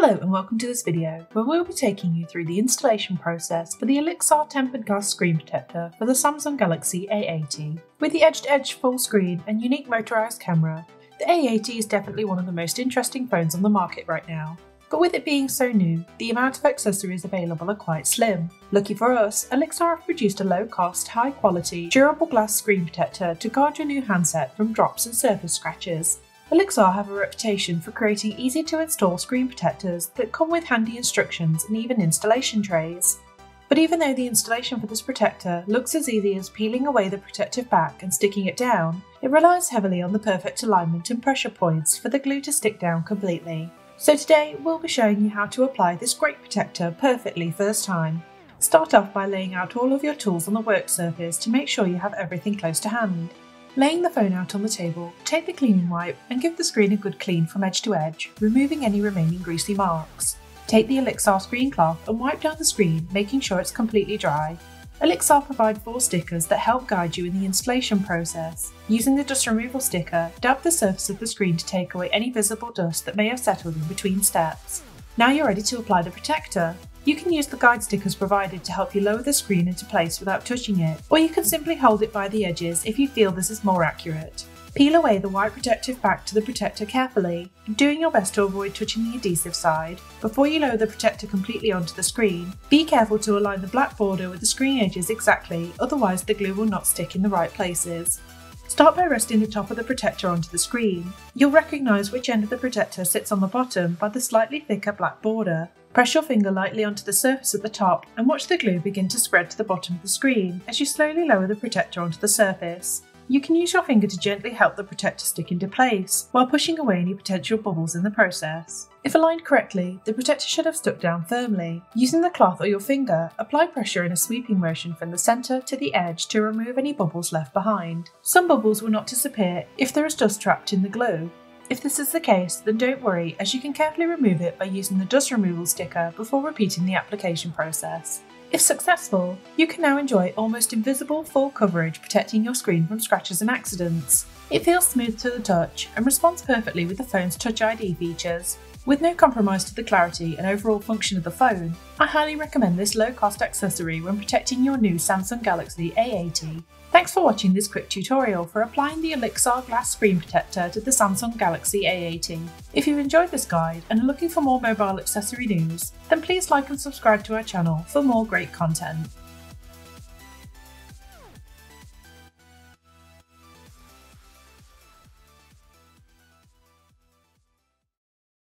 Hello and welcome to this video where we'll be taking you through the installation process for the Olixar tempered glass screen protector for the Samsung Galaxy A80. With the edge-to-edge -edge full screen and unique motorized camera, the A80 is definitely one of the most interesting phones on the market right now. But with it being so new, the amount of accessories available are quite slim. Lucky for us, Olixar have produced a low-cost, high-quality, durable glass screen protector to guard your new handset from drops and surface scratches. Olixar have a reputation for creating easy to install screen protectors that come with handy instructions and even installation trays. But even though the installation for this protector looks as easy as peeling away the protective back and sticking it down, it relies heavily on the perfect alignment and pressure points for the glue to stick down completely. So today we'll be showing you how to apply this great protector perfectly first time. Start off by laying out all of your tools on the work surface to make sure you have everything close to hand. Laying the phone out on the table, take the cleaning wipe and give the screen a good clean from edge to edge, removing any remaining greasy marks. Take the Olixar screen cloth and wipe down the screen, making sure it's completely dry. Olixar provide four stickers that help guide you in the installation process. Using the dust removal sticker, dab the surface of the screen to take away any visible dust that may have settled in between steps. Now you're ready to apply the protector. You can use the guide stickers provided to help you lower the screen into place without touching it, or you can simply hold it by the edges if you feel this is more accurate. Peel away the white protective back to the protector carefully, doing your best to avoid touching the adhesive side. Before you lower the protector completely onto the screen, be careful to align the black border with the screen edges exactly, otherwise the glue will not stick in the right places. Start by resting the top of the protector onto the screen. You'll recognise which end of the protector sits on the bottom by the slightly thicker black border. Press your finger lightly onto the surface at the top and watch the glue begin to spread to the bottom of the screen as you slowly lower the protector onto the surface. You can use your finger to gently help the protector stick into place, while pushing away any potential bubbles in the process. If aligned correctly, the protector should have stuck down firmly. Using the cloth or your finger, apply pressure in a sweeping motion from the centre to the edge to remove any bubbles left behind. Some bubbles will not disappear if there is dust trapped in the glue. If this is the case, then don't worry as you can carefully remove it by using the dust removal sticker before repeating the application process. If successful, you can now enjoy almost invisible full coverage protecting your screen from scratches and accidents. It feels smooth to the touch and responds perfectly with the phone's Touch ID features. With no compromise to the clarity and overall function of the phone, I highly recommend this low-cost accessory when protecting your new Samsung Galaxy A80. Thanks for watching this quick tutorial for applying the Olixar glass screen protector to the Samsung Galaxy A80. If you've enjoyed this guide and are looking for more mobile accessory news, then please like and subscribe to our channel for more great content.